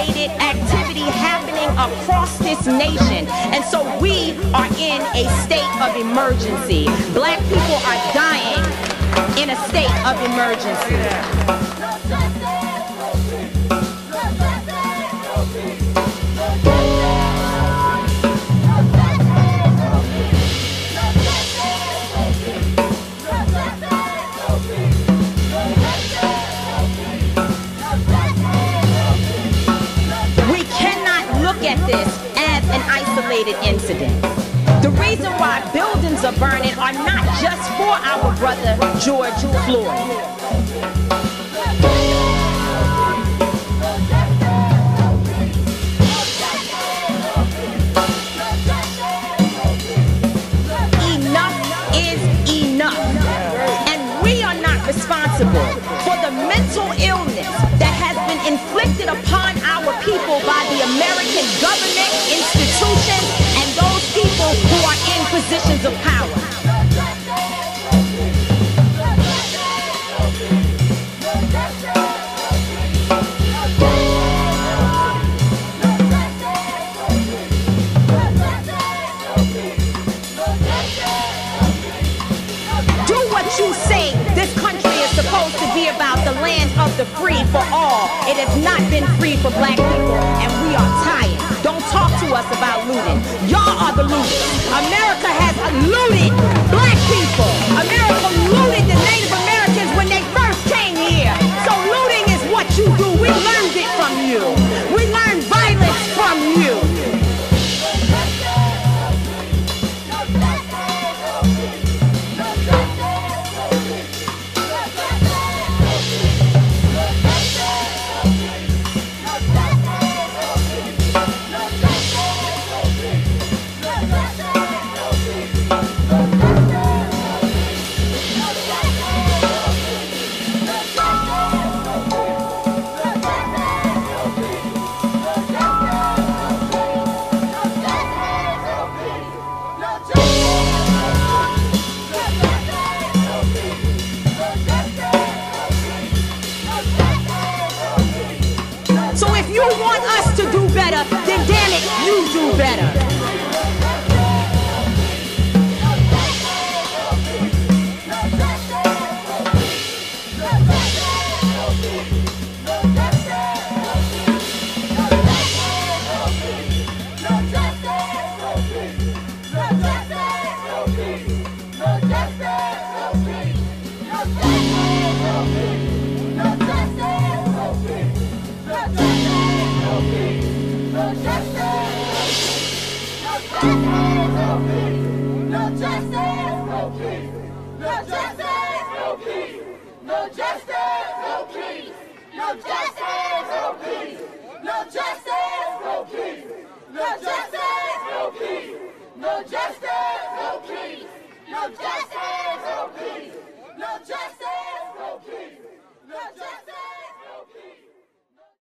coordinated activity happening across this nation. And so we are in a state of emergency. Black people are dying in a state of emergency. Incident. The reason why buildings are burning are not just for our brother George Floyd. Enough is enough. And we are not responsible positions of power. Do what you say. This country is supposed to be about the land of the free for all. It has not been free for black people, and we are tired. Don't talk to us about looting. Y'all are the looters. America looted you want us to do better, then damn it, you do better. No justice, no peace. No justice, no peace. No justice, no peace. No justice, no peace. No justice, no peace. No justice,